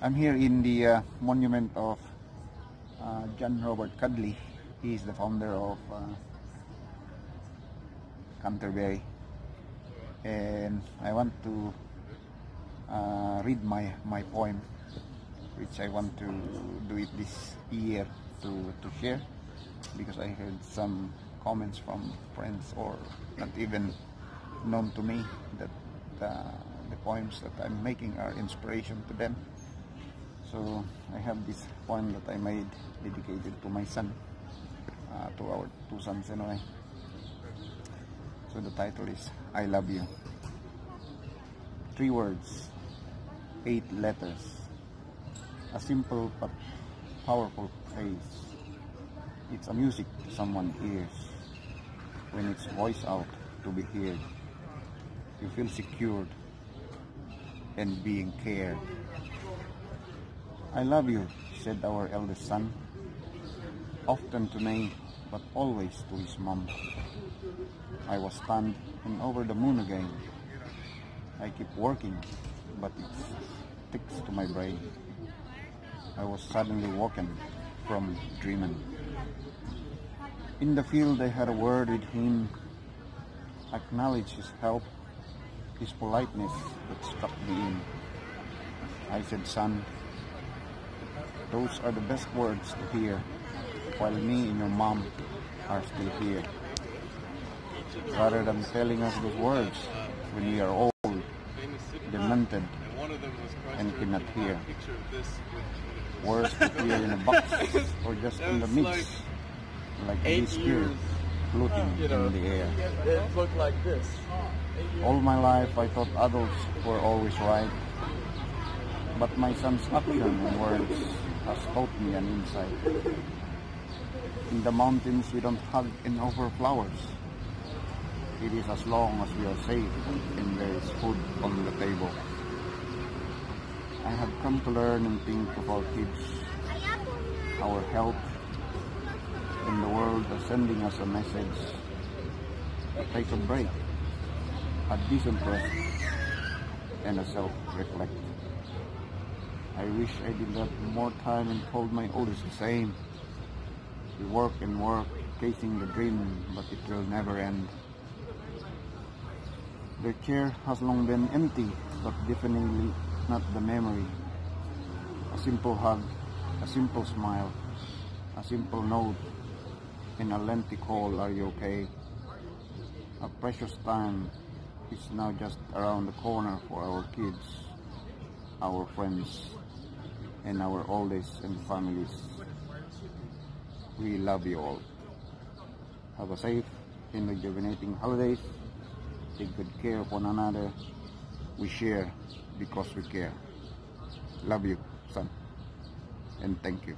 I'm here in the uh, monument of uh, John Robert Godley. He is the founder of uh, Canterbury. And I want to uh, read my, my poem, which I want to do it this year to, to share because I heard some comments from friends or not even known to me that uh, the poems that I'm making are inspiration to them. So I have this poem that I made dedicated to my son, uh, to our two sons anyway. So the title is I Love You. Three words, eight letters, a simple but powerful phrase. It's a music to someone's ears when it's voiced out to be heard. You feel secured and being cared. I love you, said our eldest son, often to me, but always to his mom. I was stunned and over the moon again. I keep working, but it sticks to my brain. I was suddenly woken from dreaming. In the field I had a word with him, acknowledged his help, his politeness that struck me in. I said, son, those are the best words to hear, while me and your mom are still here. Rather than telling us those words when we are old, demented, and cannot hear. Words to hear in a box or just in the mix, like a spirit floating you know, in the air. it looked like this. All my life I thought adults were always right, but my son's action and words has taught me an insight. In the mountains we don't hug and offer flowers. It is as long as we are safe and there is food on the table. I have come to learn and think of our kids, our health, and the world are sending us a message. Take a break a decent rest, and a self-reflect. I wish I did that more time and told my oldest the same. We work and work, chasing the dream, but it will never end. Their chair has long been empty, but definitely not the memory. A simple hug, a simple smile, a simple note, and a lengthy call, are you okay? A precious time is now just around the corner for our kids, our friends, and our oldest and families. We love you all. Have a safe and rejuvenating holidays. Take good care of one another. We share because we care. Love you, son. And thank you.